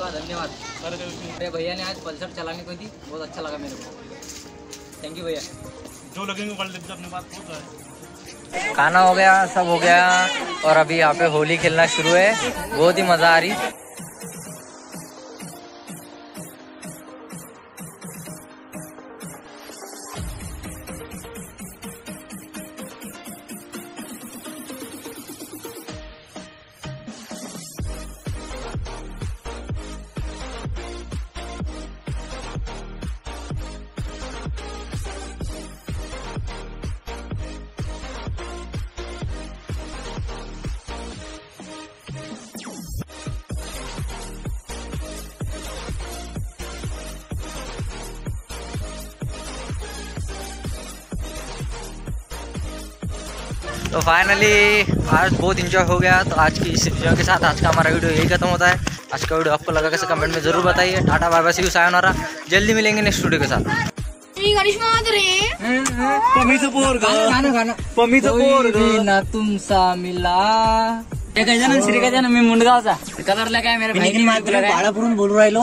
का धन्यवाद। अरे भैया ने आज पल्सर चलाने को दी बहुत अच्छा लगा मेरे को। थैंक यू भैया। जो लगेंगे कल देखते अपने बात हो खाना हो गया सब हो गया और अभी यहाँ पे होली खेलना शुरू है बहुत ही मज़ा आ रही। तो फाइनली आज बहुत इंजॉय हो गया। तो आज की इस इंजॉय के साथ आज का हमारा वीडियो यही खत्म होता है। आज का वीडियो आपको लगा कैसे कमेंट में ज़रूर बताइए। Tata bye bye see sayonara जल्दी मिलेंगे नेक्स्ट वीडियो के साथ। ना तुमसा मिला। मी मुंडगावचा कलरला काय मेरे भाई भाडापुरून बोलू राहिलो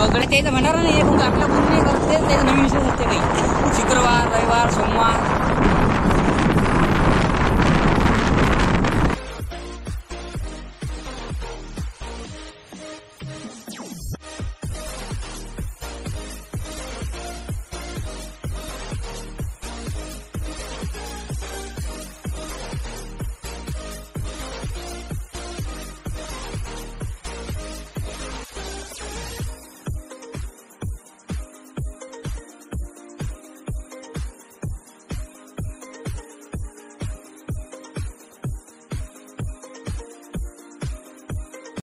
बगडे तो म्हणणार नाही आपल्या बोलून नाही करते नवीन विषय असते काही शुक्रवार, रविवार, सोमवार।